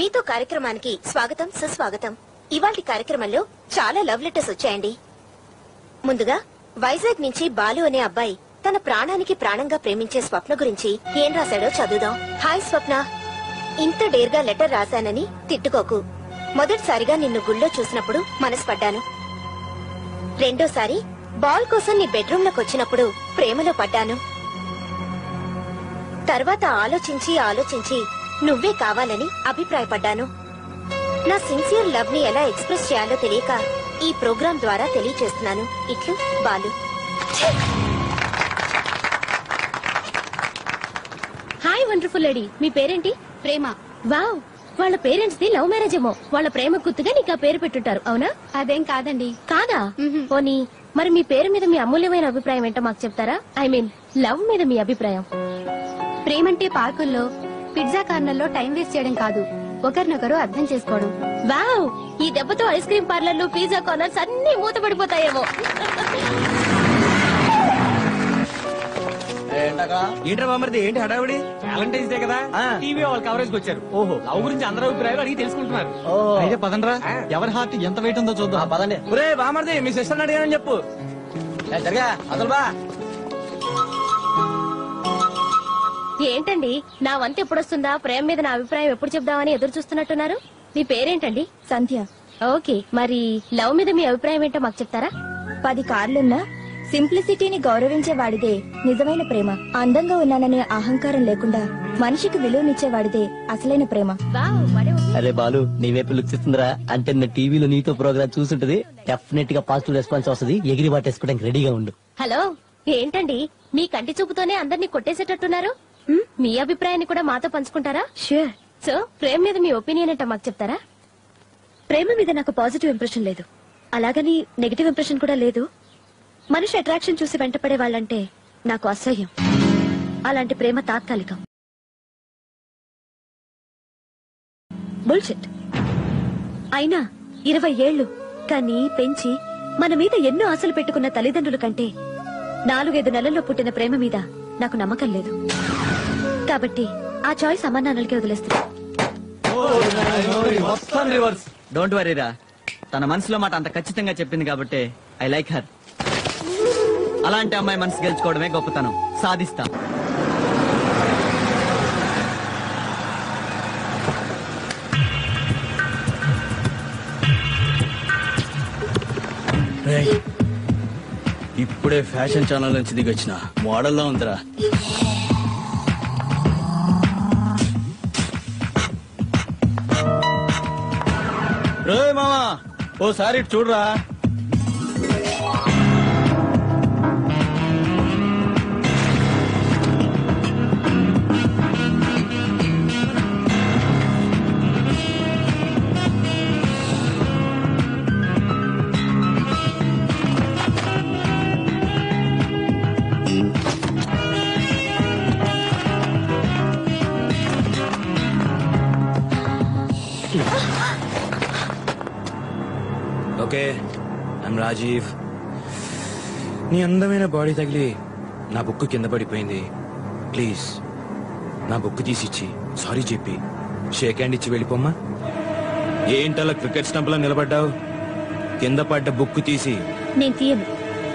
మీతో కార్యక్రమానికి స్వాగతం సుస్వాగతం. ఇవాటి కార్యక్రమంలో చాలా లవ్ లెటర్స్ వచ్చాయండి. ముందుగా వైజాగ్ నుంచి బాలు అనే అబ్బాయి తన ప్రాణానికి ప్రాణంగా ప్రేమించే స్వప్న గురించి ఏం రాశాడో చదువుదాం. హాయ్ స్వప్న. ఇంత డేర్గా లెటర్ రాశానని తిట్టుకోకు. మొదటిసారిగా నిన్ను గుళ్ళో చూసినప్పుడు మనసు పడ్డాను రెండోసారి బాల్ కోసం నీ బెడ్రూమ్లోకి వచ్చినప్పుడు ప్రేమలో పడ్డాను. తర్వాత ఆలోచించి ఆలోచించి నువ్వే కావాలని అభిప్రాయపడ్డాను. నా సిన్సియర్ లవ్ని ఎలా ఎక్స్ప్రెస్ చేయాలో తెలియక ఈ ప్రోగ్రాం ద్వారా తెలియచేస్తున్నాను. ఇట్లు బాలు. Hi wonderful lady. మీ పేరేంటి? ప్రేమ. వావ్! వాళ్ళ పేరెంట్స్ ది లవ్ మ్యారేజ్ ఏమో. వాళ్ళ ప్రేమ గుర్తుగా నీకు ఆ పేరు పెట్టుంటారు అవునా? అదేం కాదండి. కాదా? పోనీ మరి మీ పేరు మీద మీ అమూల్యమైన అభిప్రాయం ఏంటో మాకు చెప్తారా? ఐ మీన్ లవ్ మీద మీ అభిప్రాయం. ప్రేమంటే పార్కుల్లో పిజ్జా కార్నర్లో టైం వేస్ట్ చేయడం కాదు. ఒకరినొకరు అర్థం చేసుకోవడం. వావ్! ఈ దెబ్బతో ఐస్ క్రీమ్ పార్లర్లు పిజ్జా కార్నర్స్ అన్ని మూతపడిపోతాయేమో. ఏంట్రా బామర్ది ఏంటి హడావిడి? వ్యాలంటైన్స్ డే కదా? ఆ. టీవీ వాళ్ళ కవరేజ్ వచ్చారు ఓహో. లవ్ గురించి అందరూ అభిప్రాయాలు అడిగి తెలుసుకుంటున్నారు. అయితే పదండ్రా. ఎవరి హార్ట్ ఎంత వెయిట్ ఉందో చూద్దాం. పదండి. ఒరే బామర్ది మీ సిస్టర్ అడిగానని చెప్పు. ఏ, జరగా అసలు బా. ఏంటండి? నా వంత ఎప్పుడొస్తుందా? ప్రేమ మీద నా అభిప్రాయం ఎప్పుడు చెప్దామని ఎదురు చూస్తున్నట్టున్నారు? మీ పేరేంటండి? సంధ్య. ఓకే మరి లవ్ మీద మీ అభిప్రాయం ఏంటో మాకు చెప్తారా? పది కార్లున్నా సింప్లిసిటీని గౌరవించే వాడిదే నిజమైన ప్రేమ. అందంగా ఉన్నాననే అహంకారం లేకుండా మనిషికి విలువనిచ్చే వాడిదే అసలైన ప్రేమ. అరే బాలు నీ వైపు లుక్స్ ఇస్తుందిరా అంటే నా టీవీలో నీతో ప్రోగ్రామ్ చూసుంటది. డెఫినెట్గా పాజిటివ్ రెస్పాన్స్ వస్తుంది. ఎగిరి పట్టేసుకోవడానికి రెడీగా ఉండు. హలో ఏంటండి? మీ కంటి చూపుతోనే అందరినీ కొట్టేసేటట్టున్నారు? మ్, అభిప్రాయాన్ని కూడా మాతో పంచుకుంటారా? షూర్ సో ప్రేమ మీద మీ ఒపీనియన్ ఏంటో మాకు చెప్తారా? ప్రేమ మీద నాకు పాజిటివ్ ఇంప్రెషన్ లేదు. అలాగని నెగిటివ్ ఇంప్రెషన్ కూడా లేదు. మనిషి అట్రాక్షన్ చూసి వెంటపడే వాళ్ళంటే నాకు అసహ్యం. అలాంటి ప్రేమ తాత్కాలికం. బుల్షిట్ అయినా ఇరవై ఏళ్ళు కానీ పెంచి మన మీద ఎన్నో ఆశలు పెట్టుకున్న తల్లిదండ్రుల కంటే నాలుగైదు నెలల్లో పుట్టిన ప్రేమ మీద నాకు నమ్మకం లేదు. కాబట్టి ఆ చాయిస్ అమ్మానాన్నలకి వదిలేస్తున్నా. డోంట్ వరీరా తన మనసులో మాట అంత ఖచ్చితంగా చెప్పింది కాబట్టి ఐ లైక్ హర్ అలాంటి అమ్మాయి మనసు గెలుచుకోవడమే గొప్పతనం. సాధిస్తా. ఇప్పుడే ఫ్యాషన్ ఛానల్ నుంచి దిగొచ్చిన. మోడల్లో ఉందిరా. రే మామా ఓసారి ఇటు చూడరా. ఓకే ఐమ్ రాజీవ్ నీ అందమైన బాడీ తగిలి నా బుక్ కింద పడిపోయింది. ప్లీజ్ నా బుక్ తీసిచ్చి సారీ చెప్పి షేక్ హ్యాండ్ ఇచ్చి వెళ్ళిపోమ్మా. ఏంటలా క్రికెట్ స్టంప్లో నిలబడ్డావు? కింద పడ్డ బుక్ తీసి. నేను తీయను.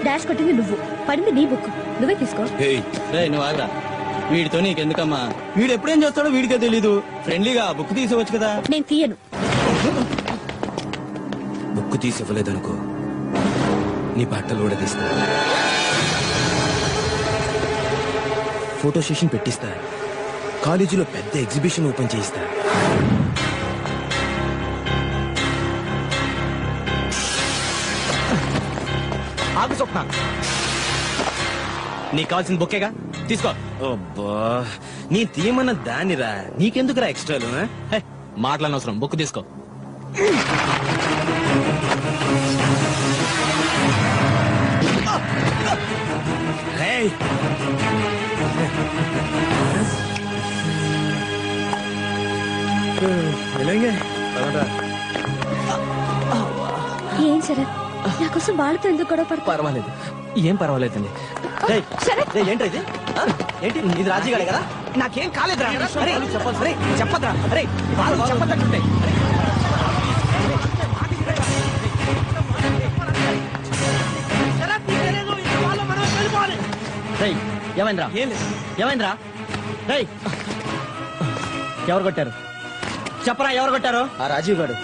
డాష్ కొట్టింది నువ్వు. పడింది నీ బుక్ నువ్వే తీసుకో. నువ్వు ఆగరా. వీడితో నీకెందుకమ్మా? వీడు ఎప్పుడేం చేస్తాడో వీడికే తెలీదు. ఫ్రెండ్లీగా బుక్ తీసుకోవచ్చు కదా. నేను తీయను. బుక్ తీసి ఇవ్వలేదనుకో నీ బట్టలు కూడా తీస్తా ఫోటో సెషన్ పెట్టిస్తా. కాలేజీలో పెద్ద ఎగ్జిబిషన్ ఓపెన్ చేయిస్తా. ఆగు స్వప్న. నీకు కావాల్సిన బుక్కేగా? తీసుకో. అబ్బా. నీ తీయమన్న దానిరా. నీకెందుకురా ఎక్స్ట్రాలు మాటలనవసరం బుక్ తీసుకో. ఏం శరత్? నా కోసం వాళ్ళతో ఎందుకు గొడవ పడతా పర్వాలేదు. ఏం పర్వాలేదండి. రేయ్, ఏంట్రా ఇది? ఆ? ఏంటి? ఇది రాజీగాడే కదా? నాకేం కాలేదురా. అరే చెప్పదు అరే చెప్పదురా వాళ్ళు ఏమైందిరా? ఏమైందిరా? ఎవరు కొట్టారు? చెప్పరా ఎవరు కొట్టారు? ఆ రాజీవ్ గారు